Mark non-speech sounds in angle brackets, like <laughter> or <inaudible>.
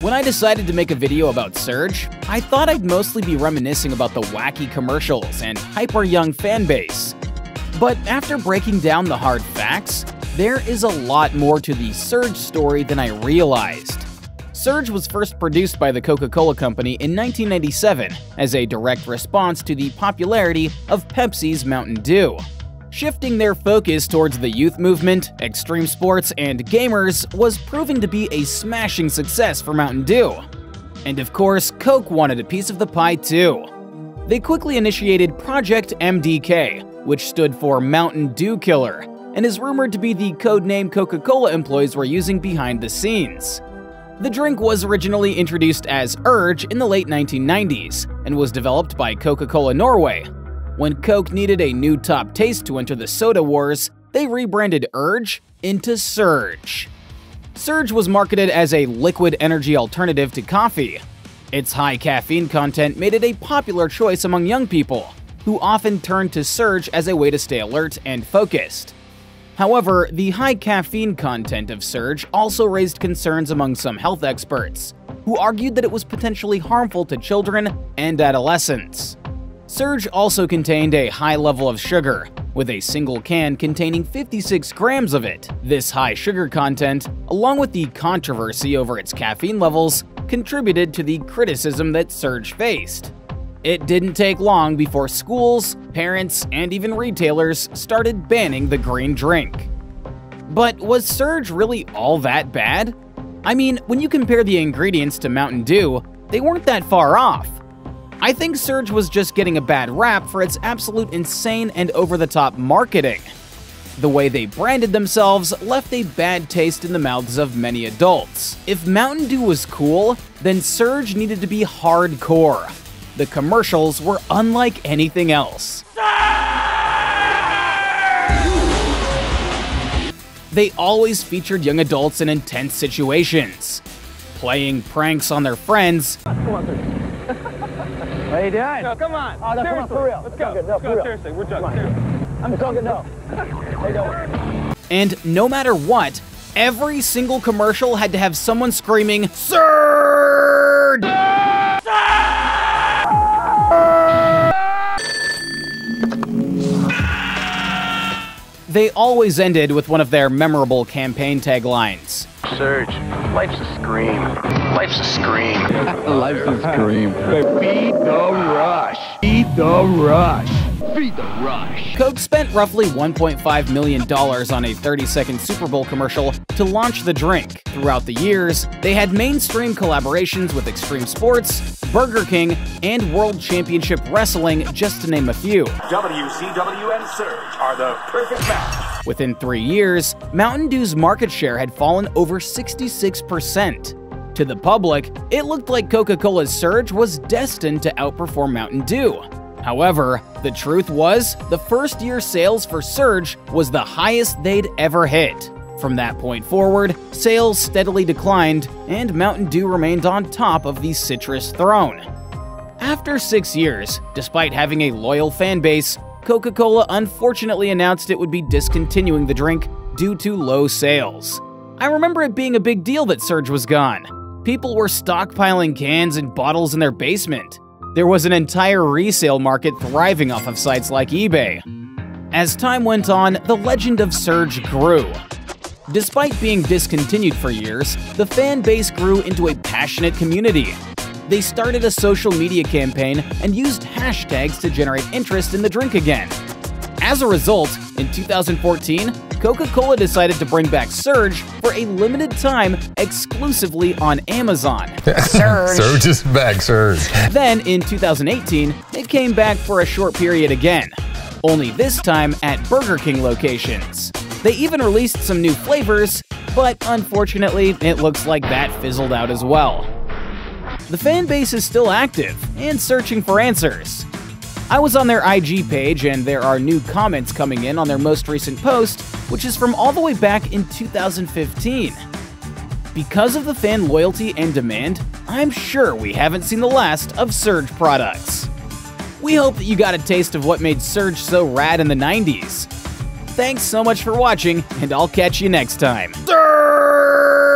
When I decided to make a video about Surge, I thought I'd mostly be reminiscing about the wacky commercials and hyper young fanbase. But after breaking down the hard facts, there is a lot more to the Surge story than I realized. Surge was first produced by the Coca-Cola Company in 1997 as a direct response to the popularity of Pepsi's Mountain Dew. Shifting their focus towards the youth movement, extreme sports, and gamers was proving to be a smashing success for Mountain Dew. And of course, Coke wanted a piece of the pie too. They quickly initiated Project MDK, which stood for Mountain Dew Killer, and is rumored to be the code name Coca-Cola employees were using behind the scenes. The drink was originally introduced as Urge in the late 1990s and was developed by Coca-Cola Norway, when Coke needed a new top taste to enter the soda wars, they rebranded Urge into Surge. Surge was marketed as a liquid energy alternative to coffee. Its high caffeine content made it a popular choice among young people, who often turned to Surge as a way to stay alert and focused. However, the high caffeine content of Surge also raised concerns among some health experts, who argued that it was potentially harmful to children and adolescents. Surge also contained a high level of sugar, with a single can containing 56 grams of it. This high sugar content, along with the controversy over its caffeine levels, contributed to the criticism that Surge faced. It didn't take long before schools, parents, and even retailers started banning the green drink. But was Surge really all that bad? I mean, when you compare the ingredients to Mountain Dew, they weren't that far off. I think Surge was just getting a bad rap for its absolute insane and over-the-top marketing. The way they branded themselves left a bad taste in the mouths of many adults. If Mountain Dew was cool, then Surge needed to be hardcore. The commercials were unlike anything else. They always featured young adults in intense situations, playing pranks on their friends, <laughs> How you doing? No, come on. Oh, no, come on, for real. Let's go. No, Let's go. for real. Seriously, we're joking. Seriously. I'm talking no. How you doing? and no matter what, every single commercial had to have someone screaming, Surge! They always ended with one of their memorable campaign taglines. Surge, life's a scream. Life's a scream. <laughs> Life's a scream. Feed the rush. Feed the rush. Feed the rush. Coke spent roughly $1.5 million on a 30 second Super Bowl commercial to launch the drink. Throughout the years, they had mainstream collaborations with Extreme Sports, Burger King, and World Championship Wrestling, just to name a few. WCW and Surge are the perfect match. Within three years, Mountain Dew's market share had fallen over 66%. To the public, it looked like Coca Cola's Surge was destined to outperform Mountain Dew. However, the truth was, the first year sales for Surge was the highest they'd ever hit. From that point forward, sales steadily declined, and Mountain Dew remained on top of the citrus throne. After six years, despite having a loyal fan base, Coca Cola unfortunately announced it would be discontinuing the drink due to low sales. I remember it being a big deal that Surge was gone. People were stockpiling cans and bottles in their basement. There was an entire resale market thriving off of sites like eBay. As time went on, the legend of Surge grew. Despite being discontinued for years, the fan base grew into a passionate community. They started a social media campaign and used hashtags to generate interest in the drink again. As a result, in 2014, Coca-Cola decided to bring back Surge for a limited time exclusively on Amazon. <laughs> Surge. Surge is back, Surge. Then, in 2018, it came back for a short period again, only this time at Burger King locations. They even released some new flavors, but unfortunately, it looks like that fizzled out as well. The fan base is still active and searching for answers. I was on their IG page and there are new comments coming in on their most recent post, which is from all the way back in 2015. Because of the fan loyalty and demand, I'm sure we haven't seen the last of Surge products. We hope that you got a taste of what made Surge so rad in the 90s. Thanks so much for watching, and I'll catch you next time. Surge!